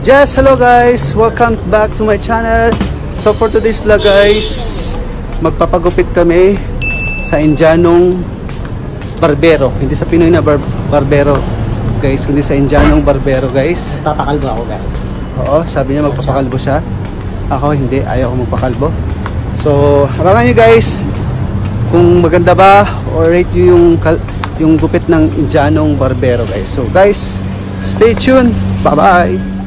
Yes, hello guys! Welcome back to my channel. So for today's vlog guys, magpapagupit kami sa Indianong Barbero. Hindi sa Pinoy na bar barbero guys, kundi sa Indianong Barbero guys. Papakalbo ako guys. Oo, sabi niya magpapakalbo siya. Ako hindi, ayaw ko magpakalbo. So, abangan nyo guys kung maganda ba or rate nyo yung, yung gupit ng Indianong Barbero guys. So guys, stay tuned. Bye-bye!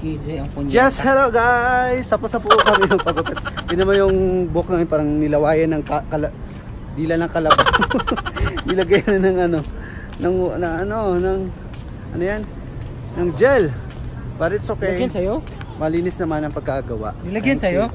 KJ ang punyeta. Just hello guys! Tapos na po kami ng pagupit. Yun naman yung buhok namin parang nilawayan ng ka, kala, dila ng kalabaw. Nilagay na ng ano, ng, ng ano, ng, ano yan? Ng gel. But it's okay. Nilagyan sa'yo? Malinis naman ang pagkagawa. Nilagyan sa'yo?